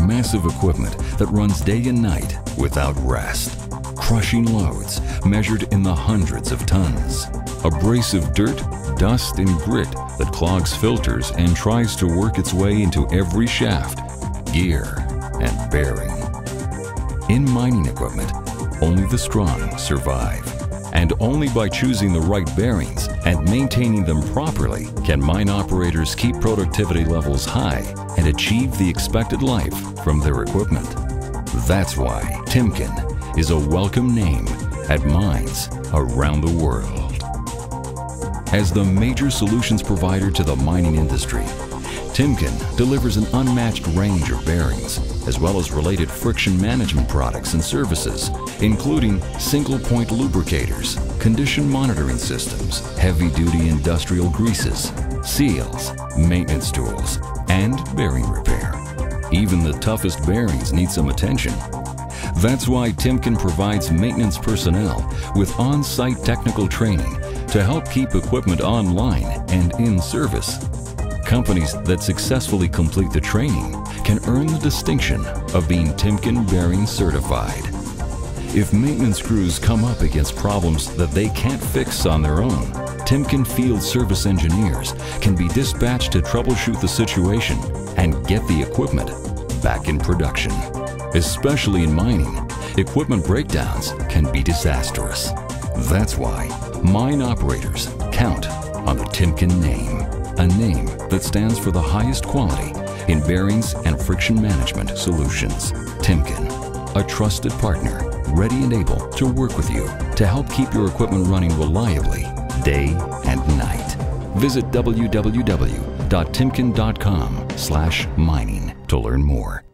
massive equipment that runs day and night without rest. Crushing loads measured in the hundreds of tons. Abrasive dirt, dust, and grit that clogs filters and tries to work its way into every shaft, gear, and bearing. In mining equipment, only the strong survive. And only by choosing the right bearings and maintaining them properly can mine operators keep productivity levels high and achieve the expected life from their equipment. That's why Timken is a welcome name at mines around the world. As the major solutions provider to the mining industry, Timken delivers an unmatched range of bearings, as well as related friction management products and services, including single-point lubricators, condition monitoring systems, heavy-duty industrial greases, seals, maintenance tools, and bearing repair. Even the toughest bearings need some attention. That's why Timken provides maintenance personnel with on-site technical training to help keep equipment online and in service Companies that successfully complete the training can earn the distinction of being Timken Bearing Certified. If maintenance crews come up against problems that they can't fix on their own, Timken Field Service Engineers can be dispatched to troubleshoot the situation and get the equipment back in production. Especially in mining, equipment breakdowns can be disastrous. That's why mine operators count on the Timken name a name that stands for the highest quality in bearings and friction management solutions. Timken, a trusted partner, ready and able to work with you to help keep your equipment running reliably day and night. Visit www.timken.com/mining to learn more.